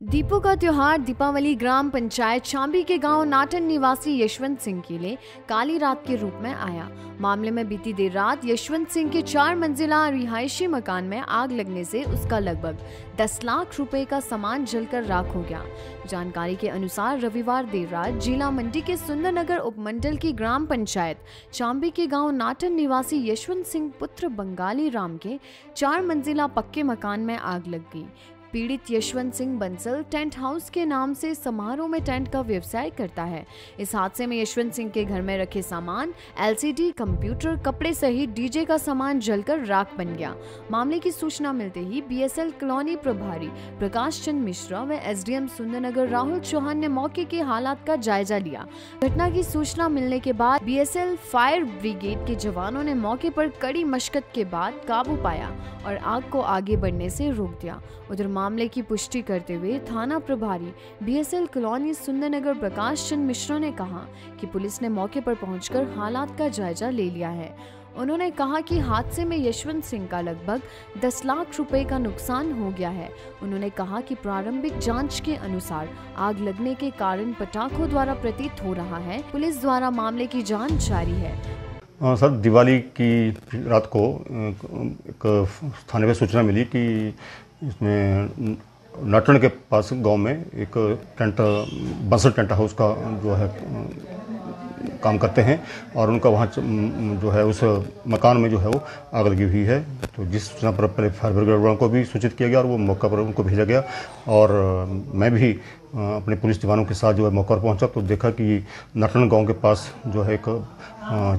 दीपों का त्योहार दीपावली ग्राम पंचायत चांबी के गाँव नाटन निवासी यशवंत सिंह के लिए काली रात के रूप में आया। मामले में बीती देर रात यशवंत सिंह के चार मंजिला रिहायशी मकान में आग लगने से उसका लगभग 10 लाख रुपए का सामान जलकर राख हो गया। जानकारी के अनुसार रविवार देर रात जिला मंडी के सुंदरनगर उपमंडल की ग्राम पंचायत चांबी के गाँव नाटन निवासी यशवंत सिंह पुत्र बंगाली राम के चार मंजिला पक्के मकान में आग लग गई। पीड़ित यशवंत सिंह बंसल टेंट हाउस के नाम से समारोह में टेंट का व्यवसाय करता है। इस हादसे में यशवंत सिंह के घर में रखे सामान, एलसीडी, कंप्यूटर, कपड़े सहित डीजे का सामान जलकर राख बन गया। मामले की सूचना मिलते ही बीएसएल कॉलोनी प्रभारी प्रकाश चंद मिश्रा व एसडीएम सुंदरनगर राहुल चौहान ने मौके के हालात का जायजा लिया। घटना की सूचना मिलने के बाद बीएसएल फायर ब्रिगेड के जवानों ने मौके पर कड़ी मशक्कत के बाद काबू पाया और आग को आगे बढ़ने से रोक दिया। उधर मामले की पुष्टि करते हुए थाना प्रभारी बीएसएल कॉलोनी सुंदरनगर प्रकाश चंद मिश्रा ने कहा कि पुलिस ने मौके पर पहुंचकर हालात का जायजा ले लिया है। उन्होंने कहा कि हादसे में यशवंत सिंह का लगभग 10 लाख रुपए का नुकसान हो गया है। उन्होंने कहा कि प्रारंभिक जाँच के अनुसार आग लगने के कारण पटाखों द्वारा प्रतीत हो रहा है। पुलिस द्वारा मामले की जाँच जारी है। सर, दिवाली की रात को एक थाने में सूचना मिली कि इसमें नटन के पास गाँव में एक टेंट बंसल टेंट हाउस का जो है, काम करते हैं और उनका वहाँ जो है उस मकान में जो है वो आग लगी हुई है। तो जिस सूचना पर पहले फायर ब्रिगेड वालों को भी सूचित किया गया और वो मौका पर उनको भेजा गया और मैं भी अपने पुलिस जवानों के साथ जो है मौका पर पहुँचा तो देखा कि नटन गाँव के पास जो है एक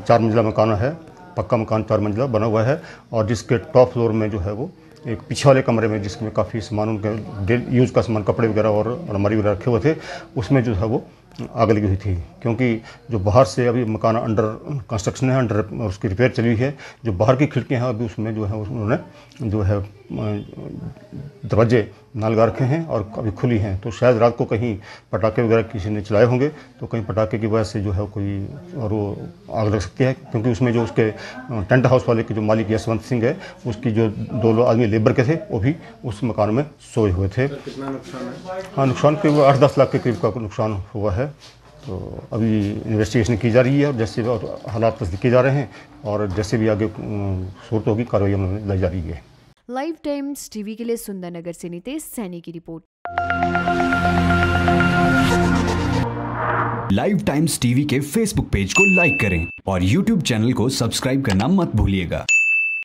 चार मंजिला मकान है, पक्का मकान चार मंजिला बना हुआ है और जिसके टॉप फ्लोर में जो है वो एक पीछे वाले कमरे में जिसमें काफ़ी सामान उनके यूज़ का सामान, कपड़े वगैरह और अलमारी वगैरह रखे हुए थे, उसमें जो है वो आग लगी हुई थी क्योंकि जो बाहर से अभी मकान अंडर कंस्ट्रक्शन है अंडर उसकी रिपेयर चली हुई है जो बाहर की खिड़कियाँ हैं अभी उसमें जो है उन्होंने जो है दरवाजे नालगा रखे हैं और अभी खुली हैं। तो शायद रात को कहीं पटाखे वगैरह किसी ने चलाए होंगे तो कहीं पटाखे की वजह से जो है कोई और वो आग लग सकती है क्योंकि उसमें जो उसके टेंट हाउस वाले के जो मालिक यशवंत सिंह है उसकी जो दो आदमी लेबर के थे वो भी उस मकान में सोए हुए थे। हाँ? नुकसान करीब आठ दस लाख के करीब का नुकसान हुआ है। तो अभी इन्वेस्टिगेशन की जा रही है और जैसे हालात तस्दीक किए जा रहे हैं और जैसे भी आगे सूरत होगी कार्रवाई में लाई जा रही है। लाइव टाइम्स टीवी के लिए सुंदरनगर से नितेश सैनी की रिपोर्ट। लाइव टाइम्स टीवी के फेसबुक पेज को लाइक करें और यूट्यूब चैनल को सब्सक्राइब करना मत भूलिएगा।